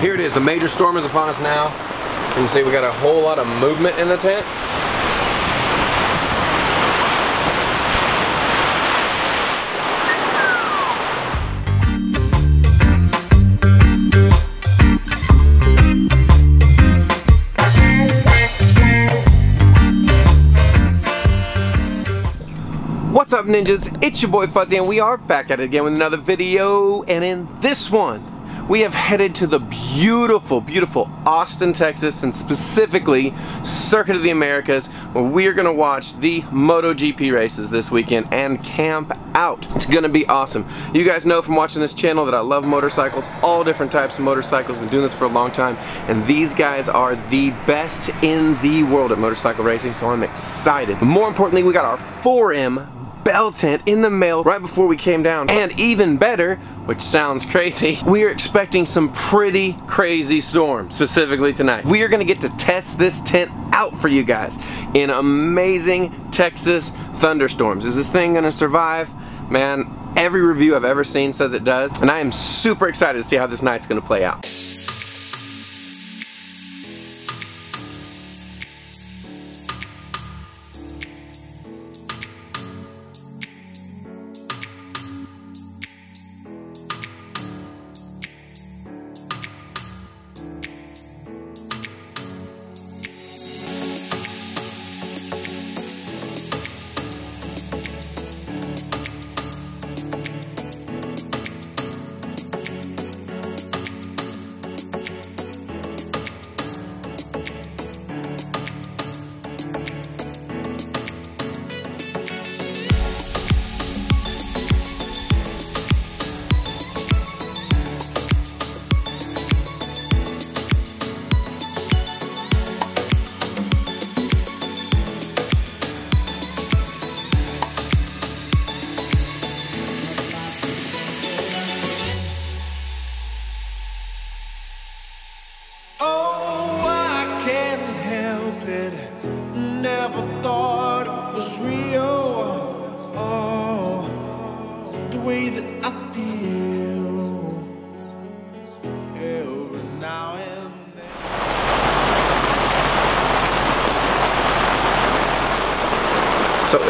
Here it is, the major storm is upon us now. You can see we got a whole lot of movement in the tent. What's up ninjas? It's your boy Fuzzy and we are back at it again with another video and in this one we have headed to the beautiful, beautiful Austin, Texas and specifically Circuit of the Americas where we are going to watch the MotoGP races this weekend and camp out. It's going to be awesome. You guys know from watching this channel that I love motorcycles, all different types of motorcycles, been doing this for a long time and these guys are the best in the world at motorcycle racing so I'm excited. But more importantly we got our 4M bell tent in the mail right before we came down. And even better, which sounds crazy, we are expecting some pretty crazy storms, specifically tonight. We are gonna get to test this tent out for you guys in amazing Texas thunderstorms. Is this thing gonna survive? Man, every review I've ever seen says it does, and I am super excited to see how this night's gonna play out.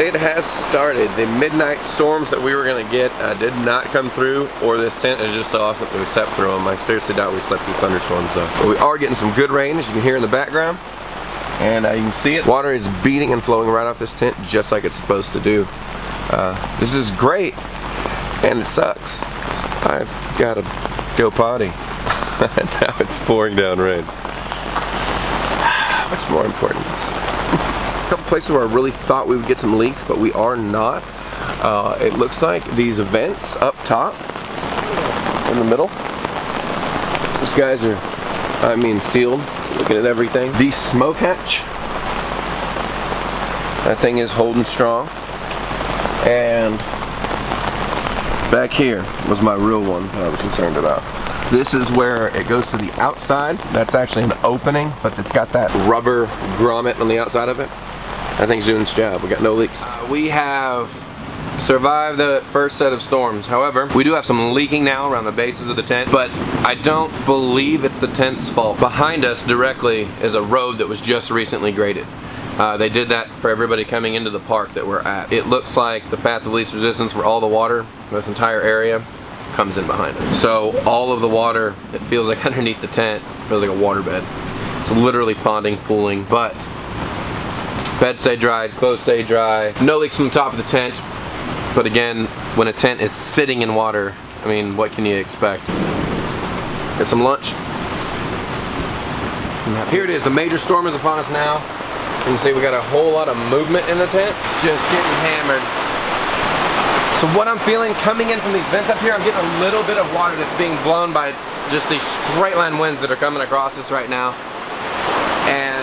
It has started. The midnight storms that we were going to get uh, did not come through, or this tent is just so awesome that we slept through them. I seriously doubt we slept through thunderstorms though. But we are getting some good rain, as you can hear in the background. And uh, you can see it. Water is beating and flowing right off this tent, just like it's supposed to do. Uh, this is great, and it sucks. I've got to go potty. now it's pouring down rain. What's more important? couple places where I really thought we would get some leaks, but we are not. Uh, it looks like these vents up top, in the middle, these guys are, I mean, sealed, looking at everything. The smoke hatch, that thing is holding strong. And back here was my real one that I was concerned about. This is where it goes to the outside. That's actually an opening, but it's got that rubber grommet on the outside of it. That thing's doing its job. We got no leaks. Uh, we have survived the first set of storms. However, we do have some leaking now around the bases of the tent, but I don't believe it's the tent's fault. Behind us directly is a road that was just recently graded. Uh, they did that for everybody coming into the park that we're at. It looks like the path of least resistance for all the water, this entire area, comes in behind it. So all of the water, it feels like underneath the tent, feels like a waterbed. It's literally ponding, pooling, but Bed stay dried, clothes stay dry. No leaks from the top of the tent. But again, when a tent is sitting in water, I mean, what can you expect? Get some lunch. Here it is, the major storm is upon us now. You can see we got a whole lot of movement in the tent. It's just getting hammered. So what I'm feeling coming in from these vents up here, I'm getting a little bit of water that's being blown by just these straight line winds that are coming across us right now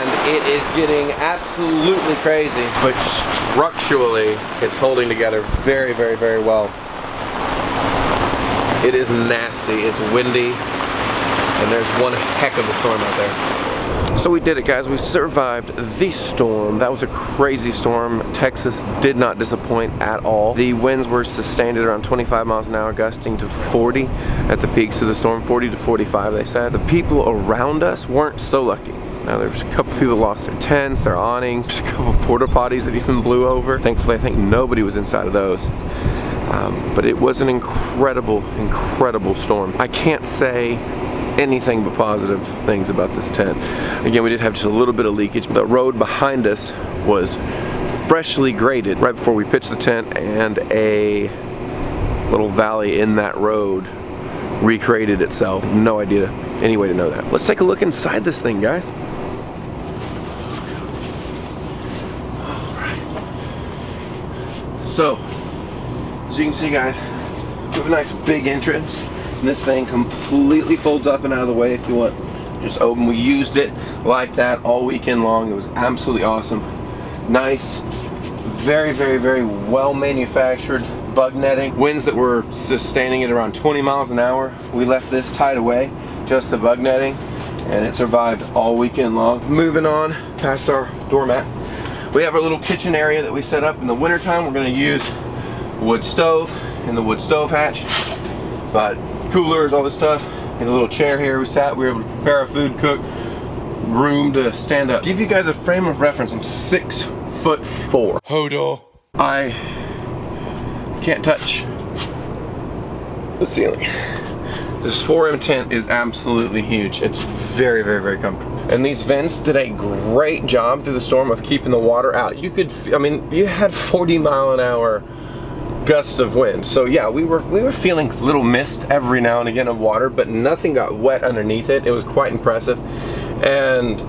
and it is getting absolutely crazy but structurally it's holding together very very very well it is nasty it's windy and there's one heck of a storm out there So we did it guys, we survived the storm. That was a crazy storm. Texas did not disappoint at all. The winds were sustained at around 25 miles an hour, gusting to 40 at the peaks of the storm, 40 to 45 they said. The people around us weren't so lucky. Now there's a couple people lost their tents, their awnings, there's a couple porta potties that even blew over. Thankfully I think nobody was inside of those. Um, but it was an incredible, incredible storm. I can't say anything but positive things about this tent. Again, we did have just a little bit of leakage. The road behind us was freshly graded right before we pitched the tent and a little valley in that road recreated itself. No idea any way to know that. Let's take a look inside this thing, guys. So, as you can see guys, we have a nice big entrance. And this thing completely folds up and out of the way if you want just open. We used it like that all weekend long. It was absolutely awesome. Nice, very, very, very well manufactured bug netting. Winds that were sustaining it around 20 miles an hour. We left this tied away, just the bug netting, and it survived all weekend long. Moving on past our doormat. We have our little kitchen area that we set up in the wintertime. We're gonna use wood stove in the wood stove hatch. But coolers, all this stuff. In a little chair here we sat, we were able to prepare our food, cook, room to stand up. Give you guys a frame of reference, I'm six foot four. Hodor. I can't touch the ceiling. This 4M tent is absolutely huge. It's very, very, very comfortable. And these vents did a great job through the storm of keeping the water out. You could, I mean, you had 40 mile an hour gusts of wind. So yeah, we were we were feeling little mist every now and again of water, but nothing got wet underneath it. It was quite impressive. And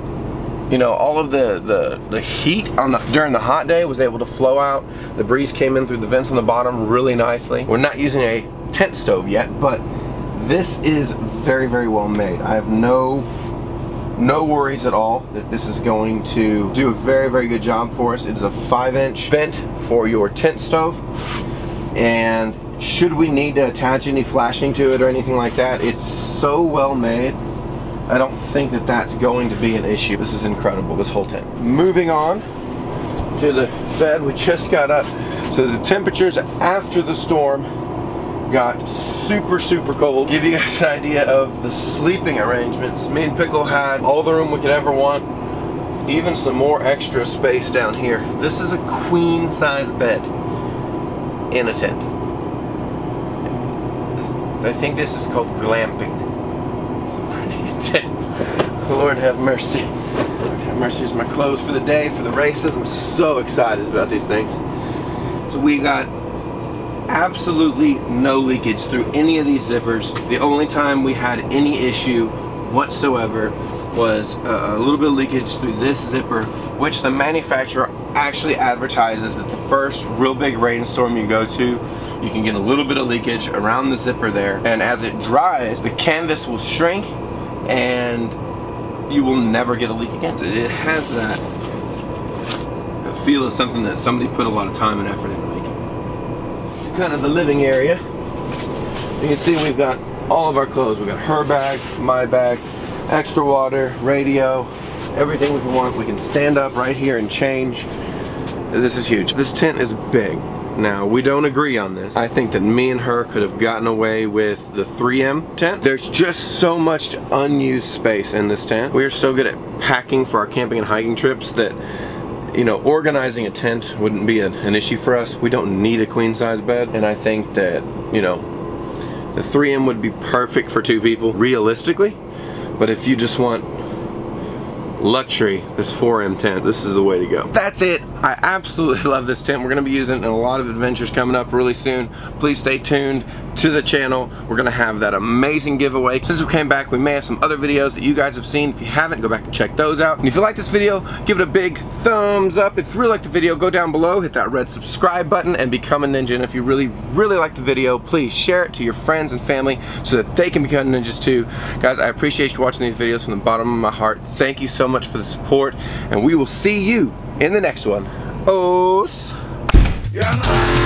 you know, all of the, the, the heat on the, during the hot day was able to flow out. The breeze came in through the vents on the bottom really nicely. We're not using a tent stove yet, but this is very, very well made. I have no no worries at all that this is going to do a very, very good job for us. It is a five inch vent for your tent stove. And should we need to attach any flashing to it or anything like that it's so well made I don't think that that's going to be an issue. This is incredible this whole tent. Moving on to the bed we just got up. So the temperatures after the storm got super super cold give you guys an idea of the sleeping arrangements me and pickle had all the room we could ever want even some more extra space down here this is a queen size bed in a tent. I think this is called glamping. Pretty intense. Lord have mercy. Lord have mercy is my clothes for the day, for the races. I'm so excited about these things. So we got absolutely no leakage through any of these zippers. The only time we had any issue whatsoever was uh, a little bit of leakage through this zipper, which the manufacturer actually advertises that the first real big rainstorm you go to, you can get a little bit of leakage around the zipper there. And as it dries, the canvas will shrink and you will never get a leak again. It has that feel of something that somebody put a lot of time and effort into. Kind of the living area. You can see we've got all of our clothes. We've got her bag, my bag, extra water, radio, everything we can want. We can stand up right here and change. This is huge. This tent is big. Now, we don't agree on this. I think that me and her could have gotten away with the 3M tent. There's just so much unused space in this tent. We are so good at packing for our camping and hiking trips that you know, organizing a tent wouldn't be an issue for us. We don't need a queen size bed. And I think that, you know, the 3M would be perfect for two people, realistically. But if you just want luxury, this 4M tent, this is the way to go. That's it. I absolutely love this tent. We're gonna be using it in a lot of adventures coming up really soon. Please stay tuned to the channel. We're gonna have that amazing giveaway. Since we came back, we may have some other videos that you guys have seen. If you haven't, go back and check those out. And if you like this video, give it a big thumbs up. If you really like the video, go down below, hit that red subscribe button, and become a ninja. And if you really, really like the video, please share it to your friends and family so that they can become ninjas too. Guys, I appreciate you watching these videos from the bottom of my heart. Thank you so much for the support, and we will see you in the next one. Os. Yeah,